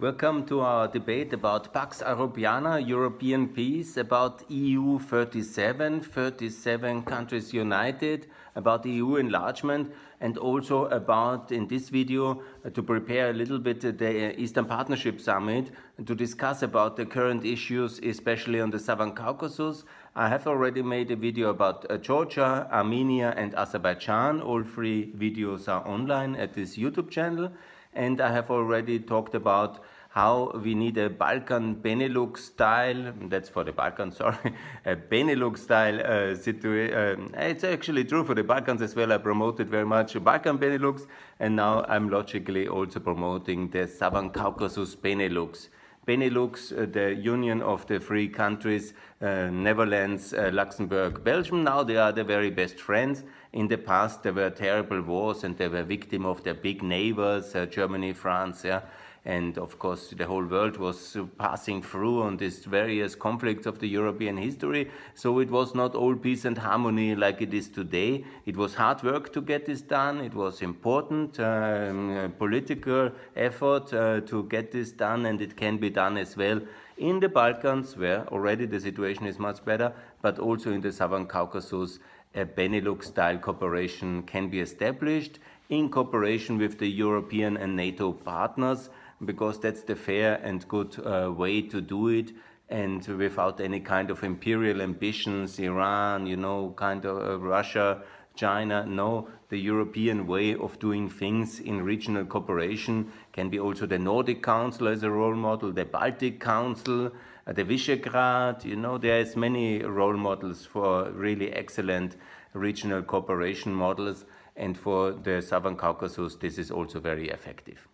Welcome to our debate about Pax Europiana, European peace, about EU 37, 37 countries united, about EU enlargement, and also about, in this video, uh, to prepare a little bit the Eastern Partnership Summit, to discuss about the current issues, especially on the Southern Caucasus. I have already made a video about uh, Georgia, Armenia, and Azerbaijan. All three videos are online at this YouTube channel and I have already talked about how we need a Balkan Benelux style, that's for the Balkans, sorry, a Benelux style uh, situation. Uh, it's actually true for the Balkans as well. I promoted very much Balkan Benelux, and now I'm logically also promoting the Southern Caucasus Benelux. Benelux, uh, the union of the three countries, uh, Netherlands, uh, Luxembourg, Belgium. Now they are the very best friends. In the past, there were terrible wars and they were victim of their big neighbors, uh, Germany, France, yeah and of course the whole world was passing through on these various conflicts of the European history. So it was not all peace and harmony like it is today. It was hard work to get this done. It was important um, political effort uh, to get this done, and it can be done as well in the Balkans, where already the situation is much better, but also in the Southern Caucasus. A Benelux-style cooperation can be established in cooperation with the European and NATO partners because that's the fair and good uh, way to do it and without any kind of imperial ambitions, Iran, you know, kind of uh, Russia, China. No, the European way of doing things in regional cooperation can be also the Nordic Council as a role model, the Baltic Council, uh, the Visegrad, you know, there's many role models for really excellent regional cooperation models and for the Southern Caucasus this is also very effective.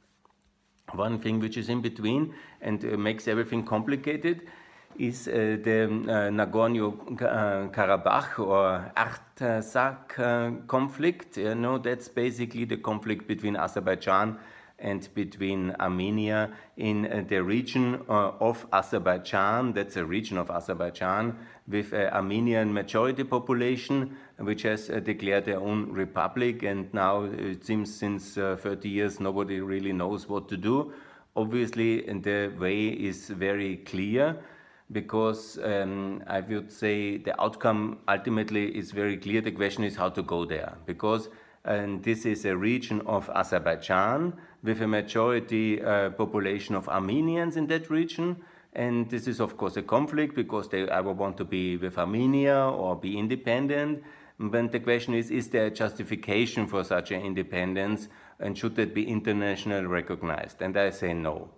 One thing which is in between and uh, makes everything complicated is uh, the uh, Nagorno-Karabakh or Artsakh uh, conflict. You know, that's basically the conflict between Azerbaijan and between Armenia in uh, the region of Azerbaijan. That's a region of Azerbaijan with an Armenian majority population which has uh, declared their own republic and now it seems since 30 years nobody really knows what to do. Obviously the way is very clear because um, I would say the outcome ultimately is very clear. The question is how to go there because and this is a region of Azerbaijan with a majority uh, population of Armenians in that region. And this is, of course, a conflict because they either want to be with Armenia or be independent. But the question is, is there a justification for such an independence and should that be internationally recognized? And I say no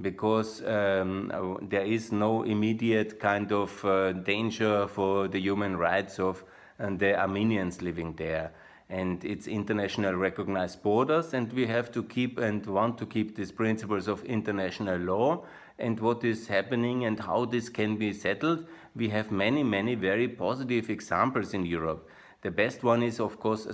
because um, there is no immediate kind of uh, danger for the human rights of uh, the Armenians living there and it's international recognized borders and we have to keep and want to keep these principles of international law and what is happening and how this can be settled. We have many, many very positive examples in Europe. The best one is, of course,